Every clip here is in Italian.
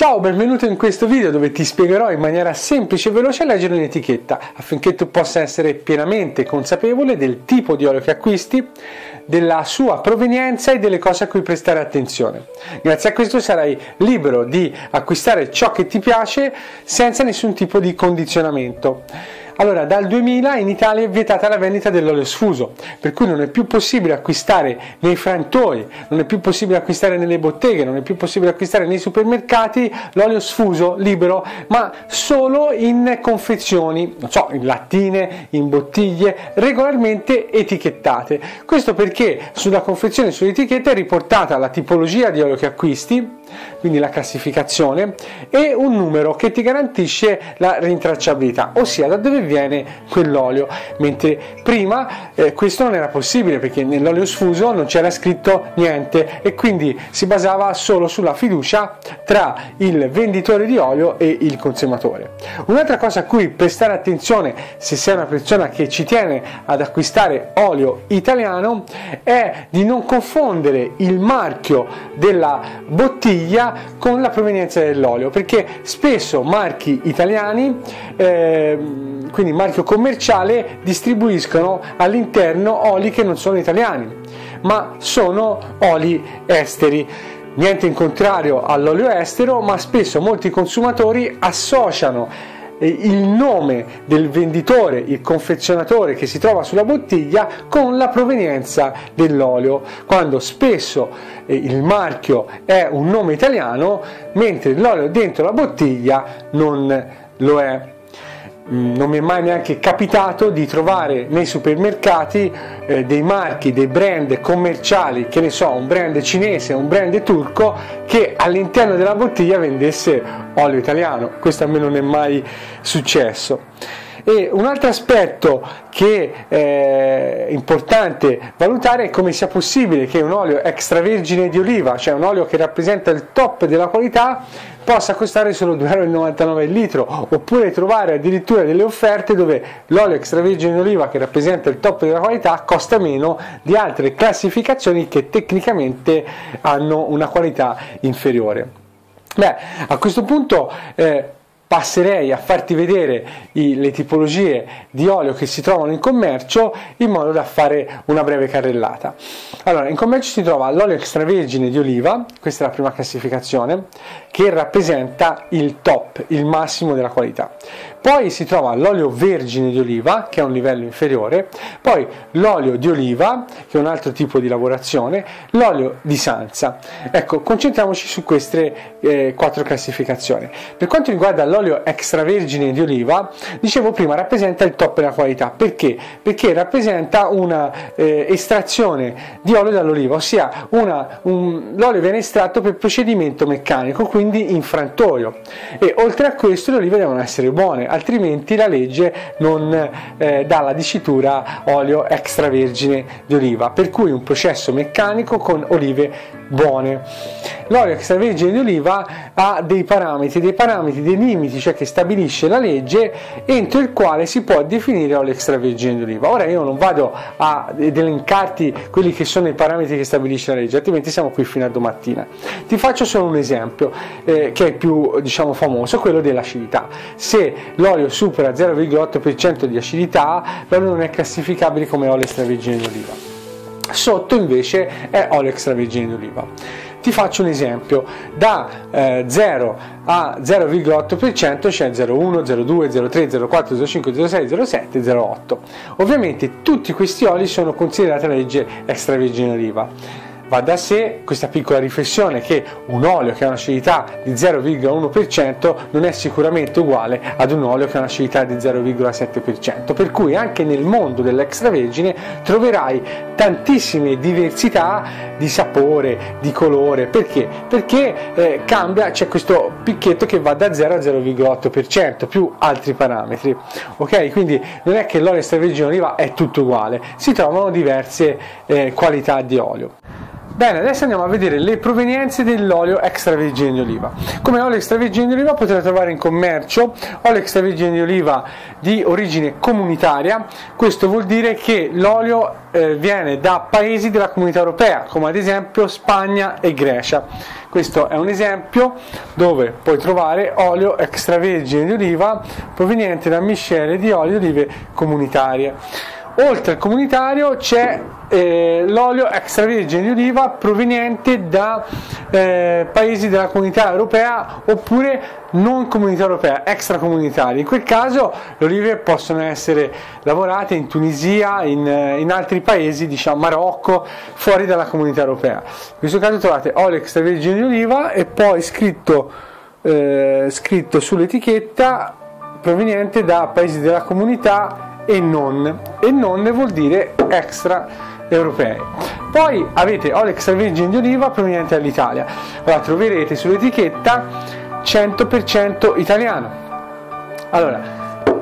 Ciao, benvenuto in questo video dove ti spiegherò in maniera semplice e veloce a leggere un'etichetta affinché tu possa essere pienamente consapevole del tipo di olio che acquisti, della sua provenienza e delle cose a cui prestare attenzione. Grazie a questo sarai libero di acquistare ciò che ti piace senza nessun tipo di condizionamento. Allora, dal 2000 in Italia è vietata la vendita dell'olio sfuso, per cui non è più possibile acquistare nei frantoi, non è più possibile acquistare nelle botteghe, non è più possibile acquistare nei supermercati l'olio sfuso libero, ma solo in confezioni, non so, in lattine, in bottiglie, regolarmente etichettate. Questo perché sulla confezione, sull'etichetta è riportata la tipologia di olio che acquisti, quindi la classificazione, e un numero che ti garantisce la rintracciabilità, ossia da dove viene quell'olio, mentre prima eh, questo non era possibile perché nell'olio sfuso non c'era scritto niente e quindi si basava solo sulla fiducia tra il venditore di olio e il consumatore. Un'altra cosa a cui prestare attenzione se sei una persona che ci tiene ad acquistare olio italiano è di non confondere il marchio della bottiglia bottiglia con la provenienza dell'olio perché spesso marchi italiani eh, quindi marchio commerciale distribuiscono all'interno oli che non sono italiani ma sono oli esteri. Niente in contrario all'olio estero ma spesso molti consumatori associano il nome del venditore, il confezionatore che si trova sulla bottiglia con la provenienza dell'olio, quando spesso eh, il marchio è un nome italiano, mentre l'olio dentro la bottiglia non lo è. Mm, non mi è mai neanche capitato di trovare nei supermercati eh, dei marchi, dei brand commerciali, che ne so, un brand cinese, un brand turco, che all'interno della bottiglia vendesse olio italiano. Questo a me non è mai successo. E un altro aspetto che è importante valutare è come sia possibile che un olio extravergine di oliva, cioè un olio che rappresenta il top della qualità, possa costare solo 2,99 euro il litro, oppure trovare addirittura delle offerte dove l'olio extravergine di oliva che rappresenta il top della qualità costa meno di altre classificazioni che tecnicamente hanno una qualità inferiore. Beh, a questo punto eh, passerei a farti vedere i, le tipologie di olio che si trovano in commercio in modo da fare una breve carrellata. Allora, in commercio si trova l'olio extravergine di oliva, questa è la prima classificazione, che rappresenta il top, il massimo della qualità. Poi si trova l'olio vergine di oliva, che è un livello inferiore, poi l'olio di oliva, che è un altro tipo di lavorazione, l'olio di sanza. Ecco, concentriamoci su queste eh, quattro classificazioni. Per quanto riguarda l'olio extravergine di oliva, dicevo prima, rappresenta il top della qualità. Perché? Perché rappresenta una eh, estrazione di olio dall'oliva, ossia una, un, l'olio viene estratto per procedimento meccanico, quindi in frantoio. E oltre a questo le olive devono essere buone, altrimenti la legge non eh, dà la dicitura olio extravergine di oliva, per cui un processo meccanico con olive buone. L'olio extravergine di oliva ha dei parametri, dei parametri, dei limiti, cioè che stabilisce la legge entro il quale si può definire olio extravergine di oliva. Ora io non vado ad elencarti quelli che sono i parametri che stabilisce la legge, altrimenti siamo qui fino a domattina. Ti faccio solo un esempio eh, che è più diciamo famoso, quello dell'acidità. Se l'olio supera 0,8% di acidità, l'olio non è classificabile come olio extravergine di oliva sotto invece è olio extravergine di oliva. Ti faccio un esempio, da eh, 0 a 0,8% c'è 0,1, 0,2, 0,3, 0,4, 0,5, 0,6, 0,7, 0,8. Ovviamente tutti questi oli sono considerati la legge extravergine di oliva Va da sé questa piccola riflessione che un olio che ha un'acidità di 0,1% non è sicuramente uguale ad un olio che ha un'acidità di 0,7%, per cui anche nel mondo dell'extravergine troverai tantissime diversità di sapore, di colore, perché? Perché eh, cambia, c'è questo picchetto che va da 0 a 0,8% più altri parametri, ok? Quindi non è che l'olio extravergine oliva è tutto uguale, si trovano diverse eh, qualità di olio. Bene, adesso andiamo a vedere le provenienze dell'olio extravergine di oliva. Come olio extravergine di oliva potete trovare in commercio olio extravergine di oliva di origine comunitaria, questo vuol dire che l'olio eh, viene da paesi della comunità europea, come ad esempio Spagna e Grecia. Questo è un esempio dove puoi trovare olio extravergine di oliva proveniente da miscele di olio di olive comunitarie. Oltre al comunitario c'è eh, l'olio extravergine di oliva proveniente da eh, paesi della comunità europea oppure non comunità europea, extracomunitari. In quel caso le olive possono essere lavorate in Tunisia, in, eh, in altri paesi, diciamo Marocco, fuori dalla comunità europea. In questo caso trovate olio extravergine di oliva e poi scritto, eh, scritto sull'etichetta proveniente da paesi della comunità e non, e non vuol dire extra europei. Poi avete olio extravergine di oliva proveniente dall'Italia. Allora troverete sull'etichetta 100% italiano. Allora,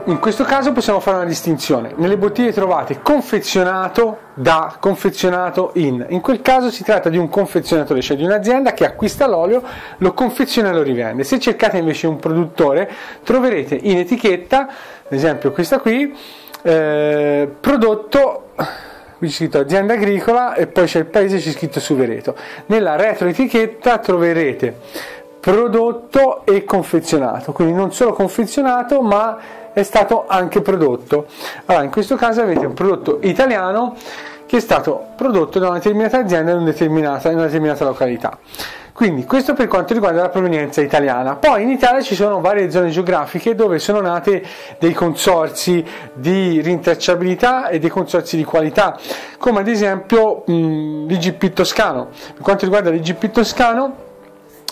in questo caso possiamo fare una distinzione. Nelle bottiglie trovate confezionato da, confezionato in. In quel caso si tratta di un confezionatore, cioè di un'azienda che acquista l'olio, lo confeziona e lo rivende. Se cercate invece un produttore, troverete in etichetta, ad esempio questa qui, eh, prodotto qui c'è scritto azienda agricola e poi c'è il paese c'è scritto Suvereto. Nella retroetichetta troverete prodotto e confezionato. Quindi non solo confezionato ma è stato anche prodotto. Allora in questo caso avete un prodotto italiano che è stato prodotto da una determinata azienda in una determinata, in una determinata località quindi questo per quanto riguarda la provenienza italiana. Poi in Italia ci sono varie zone geografiche dove sono nate dei consorzi di rintracciabilità e dei consorzi di qualità, come ad esempio mh, l'IGP toscano. Per quanto riguarda l'IGP toscano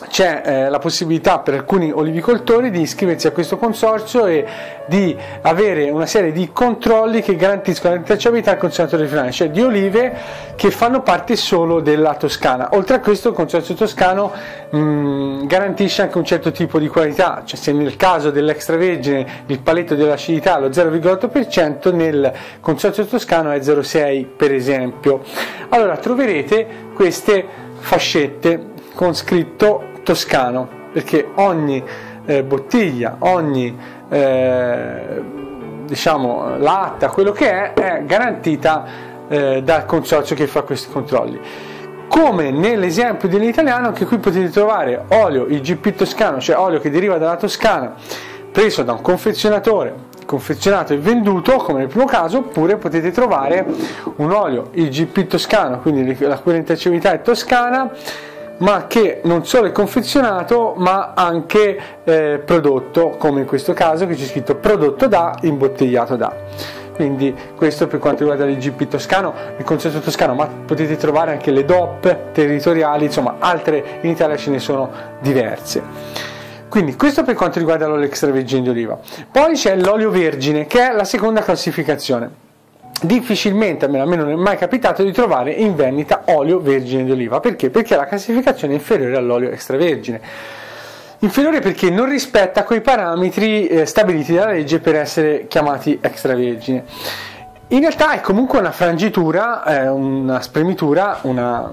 c'è eh, la possibilità per alcuni olivicoltori di iscriversi a questo consorzio e di avere una serie di controlli che garantiscono la rintracciabilità al consumatore finale, cioè di olive che fanno parte solo della Toscana. Oltre a questo il consorzio toscano mh, garantisce anche un certo tipo di qualità, cioè se nel caso dell'extravergine il paletto dell'acidità è lo 0,8%, nel consorzio toscano è 0,6 per esempio. Allora troverete queste fascette con scritto toscano, perché ogni eh, bottiglia, ogni eh, diciamo, latta, quello che è, è garantita eh, dal consorzio che fa questi controlli. Come nell'esempio dell'italiano, anche qui potete trovare olio IGP toscano, cioè olio che deriva dalla Toscana, preso da un confezionatore confezionato e venduto come nel primo caso oppure potete trovare un olio IGP toscano quindi la cui rintracciabilità è toscana ma che non solo è confezionato ma anche eh, prodotto come in questo caso che c'è scritto prodotto da imbottigliato da quindi questo per quanto riguarda l'IGP toscano, il concerto toscano, ma potete trovare anche le DOP territoriali, insomma altre in Italia ce ne sono diverse. Quindi questo per quanto riguarda l'olio extravergine di oliva. Poi c'è l'olio vergine che è la seconda classificazione difficilmente, almeno a me non è mai capitato di trovare in vendita olio vergine di oliva. Perché? Perché la classificazione è inferiore all'olio extravergine. Inferiore perché non rispetta quei parametri eh, stabiliti dalla legge per essere chiamati extravergine. In realtà è comunque una frangitura, eh, una spremitura, una,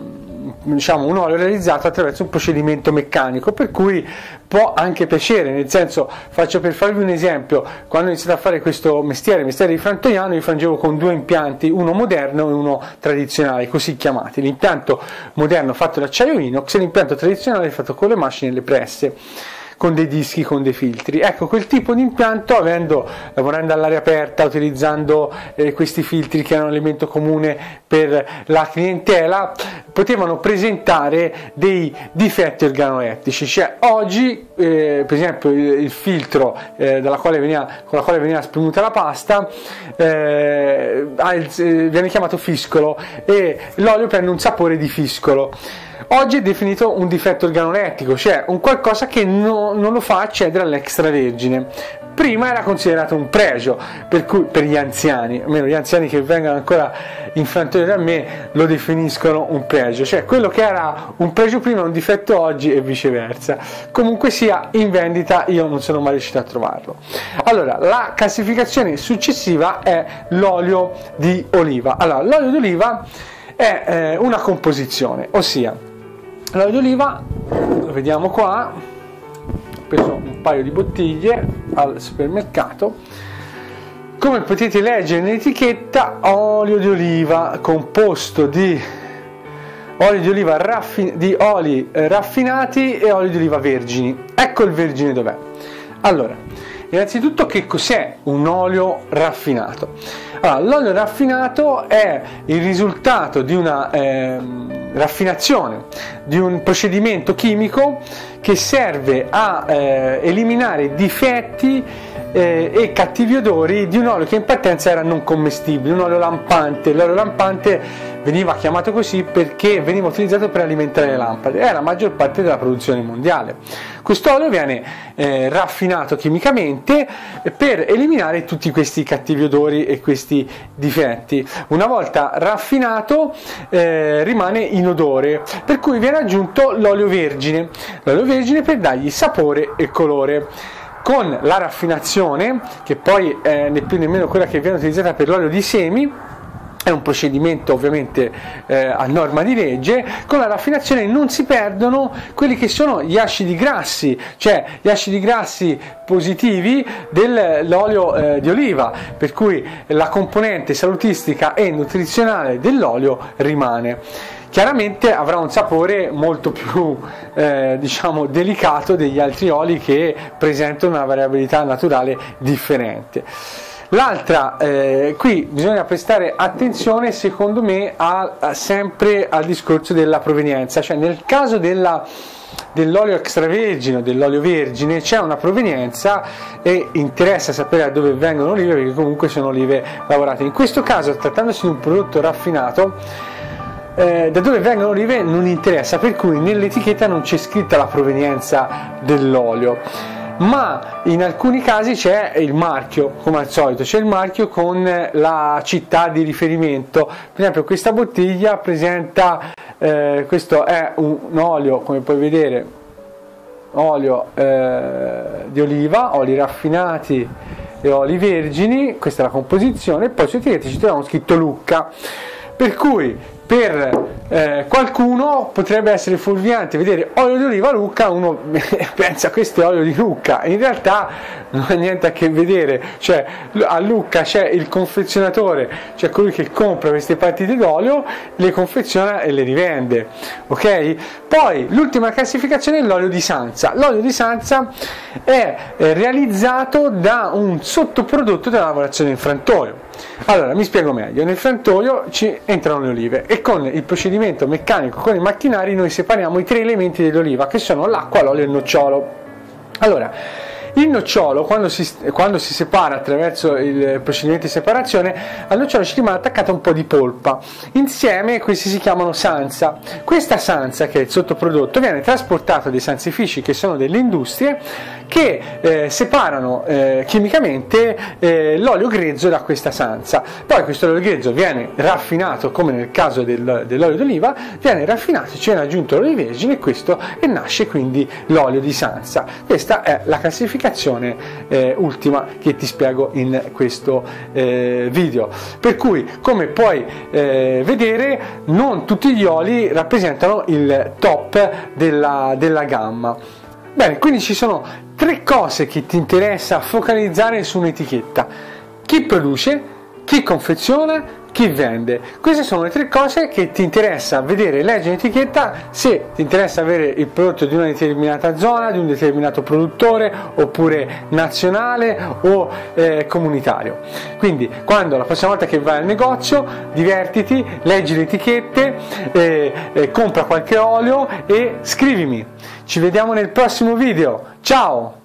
diciamo, un olio realizzato attraverso un procedimento meccanico, per cui può anche piacere, nel senso, faccio per farvi un esempio, quando ho iniziato a fare questo mestiere, il mestiere di frantoiano, io frangevo con due impianti, uno moderno e uno tradizionale, così chiamati. L'impianto moderno fatto d'acciaio inox e l'impianto tradizionale fatto con le macchine e le presse con dei dischi, con dei filtri. Ecco, quel tipo di impianto, avendo, lavorando all'aria aperta, utilizzando eh, questi filtri che erano un elemento comune per la clientela, potevano presentare dei difetti organolettici. Cioè, oggi, eh, per esempio, il, il filtro eh, veniva, con la quale veniva spremuta la pasta eh, il, viene chiamato fiscolo e l'olio prende un sapore di fiscolo. Oggi è definito un difetto organolettico, cioè un qualcosa che no, non lo fa accedere all'extravergine. Prima era considerato un pregio per, cui, per gli anziani, almeno gli anziani che vengono ancora infrantori da me lo definiscono un pregio, cioè quello che era un pregio prima è un difetto oggi e viceversa. Comunque sia in vendita io non sono mai riuscito a trovarlo. Allora, la classificazione successiva è l'olio di oliva. Allora, l'olio di oliva è eh, una composizione, ossia l'olio d'oliva, vediamo qua, ho preso un paio di bottiglie al supermercato, come potete leggere nell'etichetta olio di oliva composto di olio di oliva raffin- di oli raffinati e olio di oliva vergini. Ecco il vergine dov'è. Allora, innanzitutto che cos'è un olio raffinato? Allora, l'olio raffinato è il risultato di una eh, raffinazione, di un procedimento chimico che serve a eh, eliminare difetti eh, e cattivi odori di un olio che in partenza era non commestibile, un olio lampante. L'olio lampante veniva chiamato così perché veniva utilizzato per alimentare le lampade, è la maggior parte della produzione mondiale. Quest'olio viene eh, raffinato chimicamente per eliminare tutti questi cattivi odori e questi difetti. Una volta raffinato eh, rimane inodore, per cui viene aggiunto l'olio vergine, l'olio vergine per dargli sapore e colore con la raffinazione, che poi è né più nemmeno quella che viene utilizzata per l'olio di semi, è un procedimento ovviamente eh, a norma di legge, con la raffinazione non si perdono quelli che sono gli acidi grassi, cioè gli acidi grassi positivi dell'olio eh, di oliva, per cui la componente salutistica e nutrizionale dell'olio rimane chiaramente avrà un sapore molto più eh, diciamo delicato degli altri oli che presentano una variabilità naturale differente. L'altra, eh, qui bisogna prestare attenzione secondo me a, a, sempre al discorso della provenienza, cioè nel caso della, dell'olio extravergine o dell'olio vergine c'è una provenienza e interessa sapere da dove vengono le olive perché comunque sono olive lavorate. In questo caso, trattandosi di un prodotto raffinato, eh, da dove vengono le olive non interessa, per cui nell'etichetta non c'è scritta la provenienza dell'olio ma in alcuni casi c'è il marchio, come al solito, c'è il marchio con la città di riferimento. Per esempio questa bottiglia presenta, eh, questo è un, olio, come puoi vedere, olio eh, di oliva, oli raffinati e oli vergini, questa è la composizione, e poi su etichetta ci troviamo scritto Lucca. Per cui per eh, qualcuno potrebbe essere fuorviante vedere olio di oliva Lucca, uno pensa questo è olio di Lucca, in realtà non ha niente a che vedere, cioè a Lucca c'è il confezionatore, cioè colui che compra queste partite d'olio, le confeziona e le rivende, ok? Poi l'ultima classificazione è l'olio di Sanza, l'olio di Sanza è eh, realizzato da un sottoprodotto della lavorazione in frantoio. Allora, mi spiego meglio, nel frantoio ci entrano le olive e con il procedimento meccanico, con i macchinari, noi separiamo i tre elementi dell'oliva che sono l'acqua, l'olio e il nocciolo. Allora, il nocciolo, quando si, quando si, separa attraverso il procedimento di separazione, al nocciolo ci rimane attaccata un po' di polpa. Insieme questi si chiamano sansa. Questa sansa, che è il sottoprodotto, viene trasportata dai sansifici, che sono delle industrie, che eh, separano eh, chimicamente eh, l'olio grezzo da questa sansa. Poi questo olio grezzo viene raffinato, come nel caso del, dell'olio d'oliva, viene raffinato, ci viene aggiunto l'olio vergine e questo e nasce quindi l'olio di sansa. Questa è la classificazione applicazione eh, ultima che ti spiego in questo eh, video. Per cui, come puoi eh, vedere, non tutti gli oli rappresentano il top della, della gamma. Bene, quindi ci sono tre cose che ti interessa focalizzare su un'etichetta. Chi produce, chi confeziona chi vende. Queste sono le tre cose che ti interessa vedere, leggere l'etichetta se ti interessa avere il prodotto di una determinata zona, di un determinato produttore oppure nazionale o eh, comunitario. Quindi quando la prossima volta che vai al negozio divertiti, leggi le etichette, eh, eh, compra qualche olio e scrivimi. Ci vediamo nel prossimo video. Ciao!